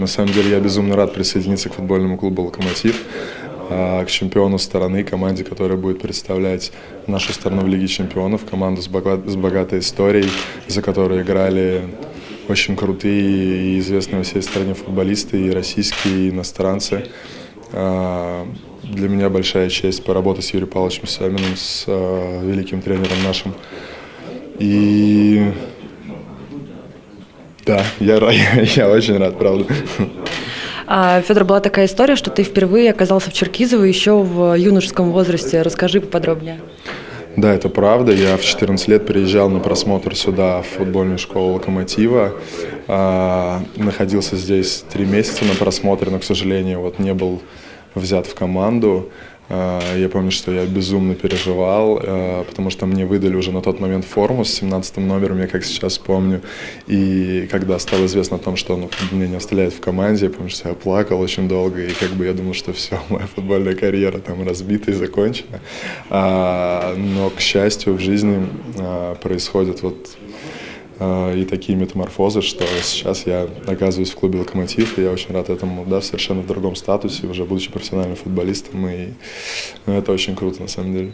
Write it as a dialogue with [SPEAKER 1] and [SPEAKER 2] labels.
[SPEAKER 1] На самом деле я безумно рад присоединиться к футбольному клубу «Локомотив», а, к чемпиону страны, команде, которая будет представлять нашу страну в Лиге чемпионов, команду с, богатой историей, за которую играли очень крутые и известные во всей стране футболисты, и российские, и иностранцы. А, для меня большая честь поработать с Юрием Павловичем Саминым, с а, великим тренером нашим. И да, я, я, я очень рад, правда.
[SPEAKER 2] А, Федор, была такая история, что ты впервые оказался в Черкизово еще в юношеском возрасте. Расскажи поподробнее.
[SPEAKER 1] Да, это правда. Я в 14 лет приезжал на просмотр сюда, в футбольную школу «Локомотива». А, находился здесь три месяца на просмотре, но, к сожалению, вот не был взят в команду. А, я помню, что я безумно переживал, а, потому что мне выдали уже на тот момент форму с 17 номером, я как сейчас помню. И когда стало известно о том, что ну, меня не оставляют в команде, я помню, что я плакал очень долго, и как бы я думал, что все, моя футбольная карьера там разбита и закончена. А, но, к счастью, в жизни происходит вот и такие метаморфозы, что сейчас я оказываюсь в клубе «Локомотив», и я очень рад этому, да, совершенно в другом статусе, уже будучи профессиональным футболистом, и ну, это очень круто на самом деле.